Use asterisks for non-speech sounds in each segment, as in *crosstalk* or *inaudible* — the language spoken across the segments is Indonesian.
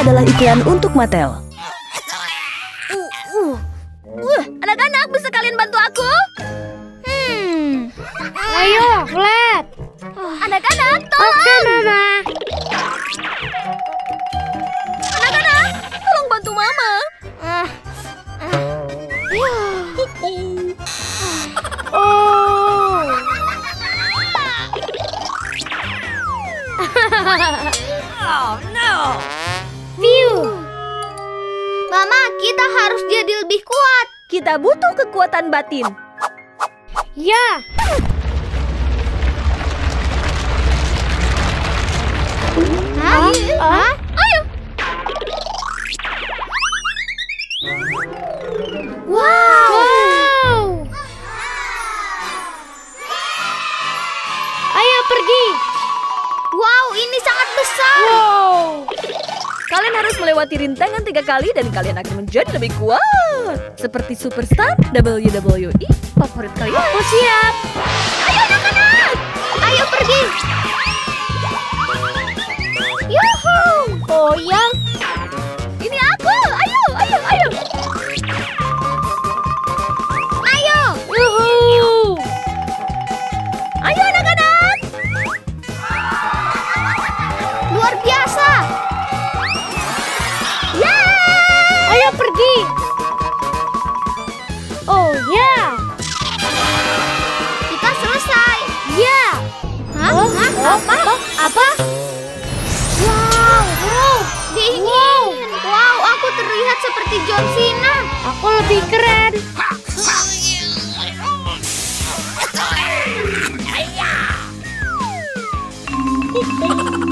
adalah iklan untuk Mattel. Uh, uh. Uh, anak-anak bisa kalian bantu aku? Hmm. Ayo, Flat. Anak-anak, Oke, tolong! Mama. Anak-anak, tolong bantu Mama. Ah. *laughs* Oh. View. Mama, kita harus jadi lebih kuat. Kita butuh kekuatan batin. Ya. Hah? Hah? Ayo. Wow. Wow. Ayo pergi. Wow, ini sangat besar. Wow. Kalian harus melewati rintangan tiga kali dan kalian akan menjadi lebih kuat. Seperti superstar WWE favorit kalian. Aku siap. Ayo seperti John Cena. Aku lebih keren. Terima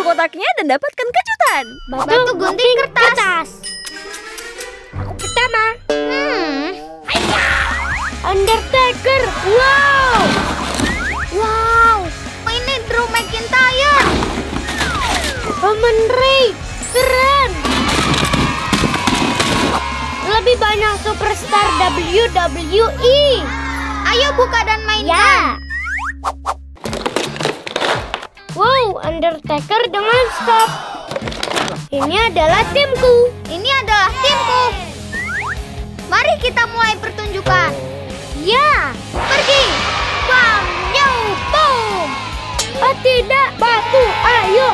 Pukul kotaknya dan dapatkan kejutan. Batu gunting kertas. Aku pertama. Hmm. Undertaker. Wow. Wow. Ini Drew McIntyre. Roman Reigns. Keren. Lebih banyak superstar WWE. Ayo buka dan mainkan. Ya. Undertaker dengan stop. Ini adalah timku. Ini adalah timku. Mari kita mulai pertunjukan. Ya. Pergi. Bam, nyu, boom. Oh tidak, batu. Ayo,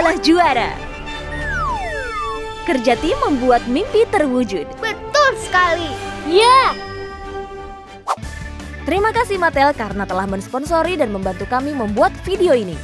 adalah juara. Kerja tim membuat mimpi terwujud. Betul sekali. Ya. Terima kasih Mattel karena telah mensponsori dan membantu kami membuat video ini.